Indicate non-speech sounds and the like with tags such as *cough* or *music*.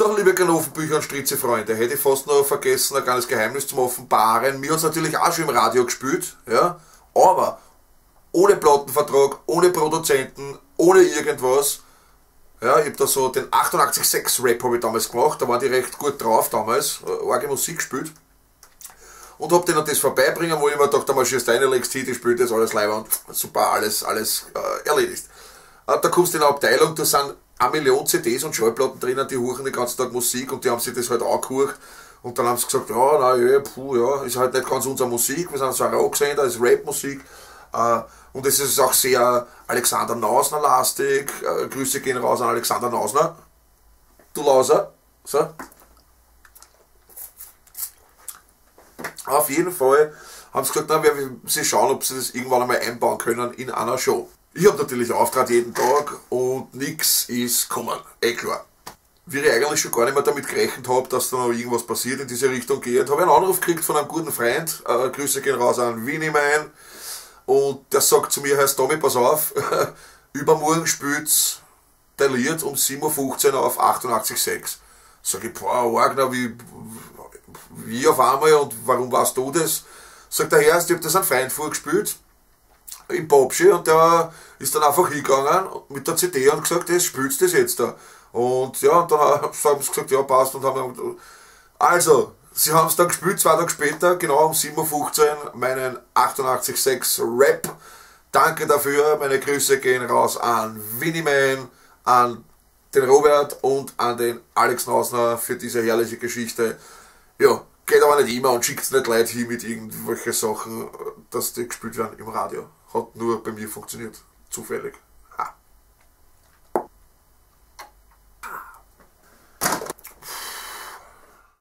So, liebe Ganofenbücher und Stritze-Freunde, hätte ich fast noch vergessen, ein kleines Geheimnis zum Offenbaren. Mir hat es natürlich auch schon im Radio gespielt, ja, aber ohne Plattenvertrag, ohne Produzenten, ohne irgendwas. Ja, ich habe da so den 88.6 Rap habe ich damals gemacht, da war die recht gut drauf damals, äh, arge Musik gespielt. Und hab denen das vorbeibringen, wo ich mir gedacht, da marschierst du rein, legst hin, die spielt das alles live und super, alles, alles äh, erledigt. Äh, da kommst du in eine Abteilung, da sind eine Million CDs und Schallplatten drinnen, die huchen den ganzen Tag Musik und die haben sich das halt angehört. Und dann haben sie gesagt, ja, na ja, puh, ja, ist halt nicht ganz unsere Musik, wir sind so ein Rocksender, ist Rapmusik. Äh, und es ist auch sehr Alexander Nausner-lastig. Äh, Grüße gehen raus an Alexander Nausner. Du Lauser. So. Auf jeden Fall haben sie gesagt, na, wir, sie schauen, ob sie das irgendwann einmal einbauen können in einer Show. Ich habe natürlich Auftrag jeden Tag und nichts ist kommen. Eh klar. Wie ich eigentlich schon gar nicht mehr damit gerechnet habe, dass da noch irgendwas passiert in diese Richtung geht, habe ich einen Anruf gekriegt von einem guten Freund. Äh, Grüße gehen raus an Winnie Mein. Und der sagt zu mir, heißt Tommy, pass auf, *laughs* übermorgen spielt's der Lied um 7.15 Uhr auf 88.6. Sag ich, boah, Wagner, wie, wie auf einmal und warum weißt du das? Sagt der Herr, ich hab das ein Freund vorgespielt im Popsche und der ist dann einfach hingegangen mit der CD und gesagt, das spielst das jetzt da. Und ja, und dann *laughs* haben sie gesagt, ja, passt und haben also, sie haben es dann gespielt, zwei Tage später, genau um 7.15 Uhr, meinen 88.6 Rap. Danke dafür, meine Grüße gehen raus an Winnie Man, an den Robert und an den Alex Nausner für diese herrliche Geschichte. Ja, geht aber nicht immer und schickt nicht Leute hin mit irgendwelchen Sachen, dass die gespielt werden im Radio. Hat nur bei mir funktioniert. Zufällig.